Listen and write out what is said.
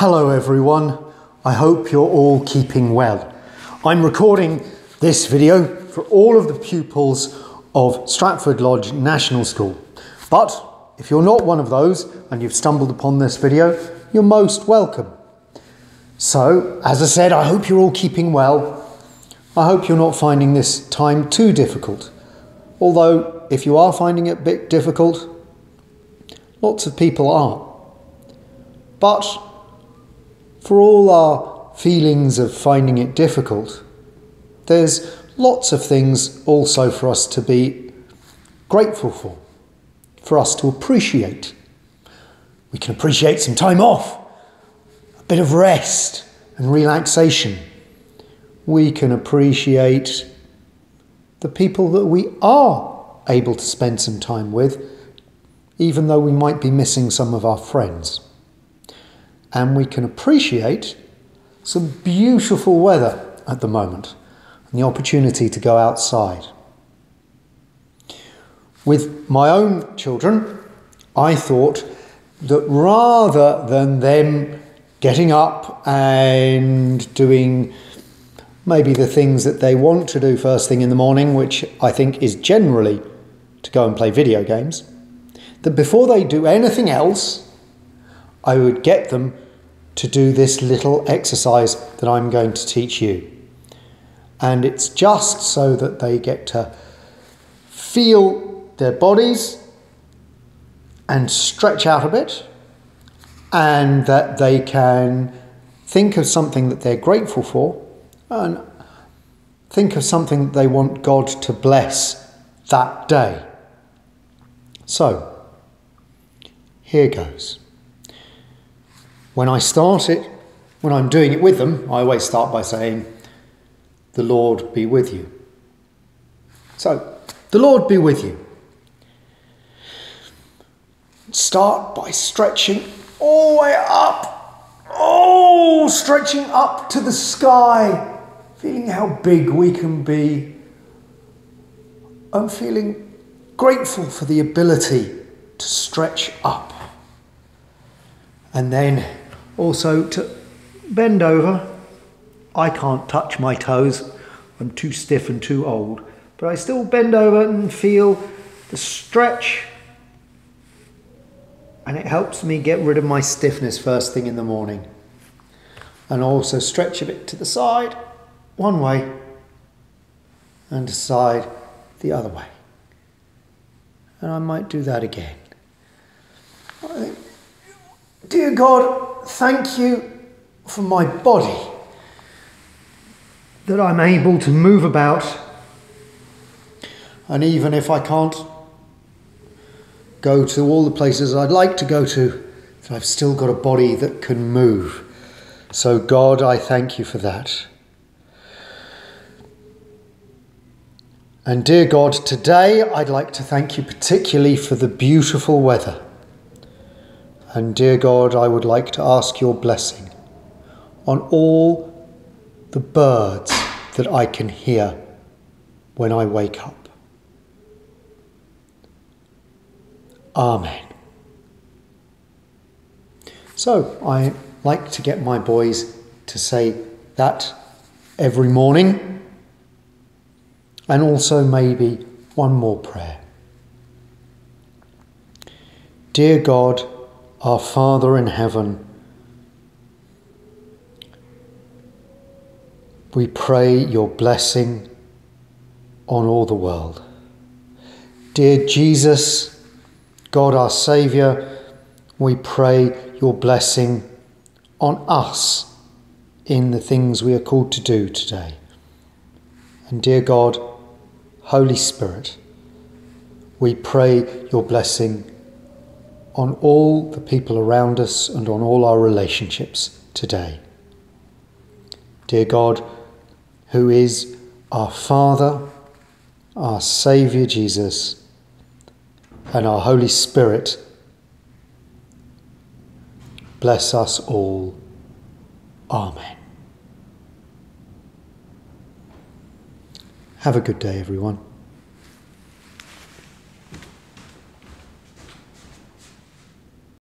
Hello, everyone. I hope you're all keeping well. I'm recording this video for all of the pupils of Stratford Lodge National School. But if you're not one of those and you've stumbled upon this video, you're most welcome. So, as I said, I hope you're all keeping well. I hope you're not finding this time too difficult. Although, if you are finding it a bit difficult, lots of people are. But for all our feelings of finding it difficult, there's lots of things also for us to be grateful for, for us to appreciate. We can appreciate some time off, a bit of rest and relaxation. We can appreciate the people that we are able to spend some time with, even though we might be missing some of our friends. And we can appreciate some beautiful weather at the moment and the opportunity to go outside. With my own children, I thought that rather than them getting up and doing maybe the things that they want to do first thing in the morning, which I think is generally to go and play video games, that before they do anything else, I would get them to do this little exercise that I'm going to teach you. And it's just so that they get to feel their bodies and stretch out a bit, and that they can think of something that they're grateful for and think of something that they want God to bless that day. So, here goes. When I start it, when I'm doing it with them, I always start by saying, The Lord be with you. So, the Lord be with you. Start by stretching all the way up. Oh, stretching up to the sky, feeling how big we can be. I'm feeling grateful for the ability to stretch up. And then also to bend over. I can't touch my toes, I'm too stiff and too old. But I still bend over and feel the stretch and it helps me get rid of my stiffness first thing in the morning. And also stretch a bit to the side, one way, and to side the other way. And I might do that again. Dear God, thank you for my body, that I'm able to move about. And even if I can't go to all the places I'd like to go to, that I've still got a body that can move. So, God, I thank you for that. And dear God, today I'd like to thank you particularly for the beautiful weather. And dear God, I would like to ask your blessing on all the birds that I can hear when I wake up. Amen. So I like to get my boys to say that every morning and also maybe one more prayer. Dear God, our Father in heaven, we pray your blessing on all the world. Dear Jesus, God our Saviour, we pray your blessing on us in the things we are called to do today. And dear God, Holy Spirit, we pray your blessing on all the people around us and on all our relationships today. Dear God, who is our Father, our Saviour Jesus, and our Holy Spirit, bless us all. Amen. Have a good day, everyone.